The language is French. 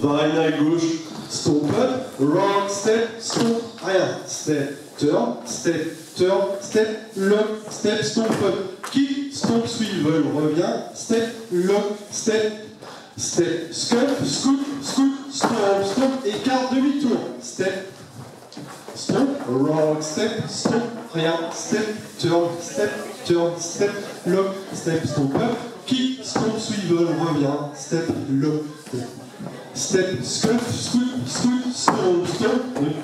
va gauche, stop up, rock, step, stop, rien, step, turn, step, turn, step, lock, step, stop up, kick, stop, swivel, revient, step, lock, step, step, scoop, scoop, scoop, stop, stop, écart demi-tour, step, stop, rock, step, stop, rien, step, turn, step, turn, step, lock, step, stop up, kick, stop, swivel, revient, step, lock, step, step, scoop, scoop, scoop, stop, stop,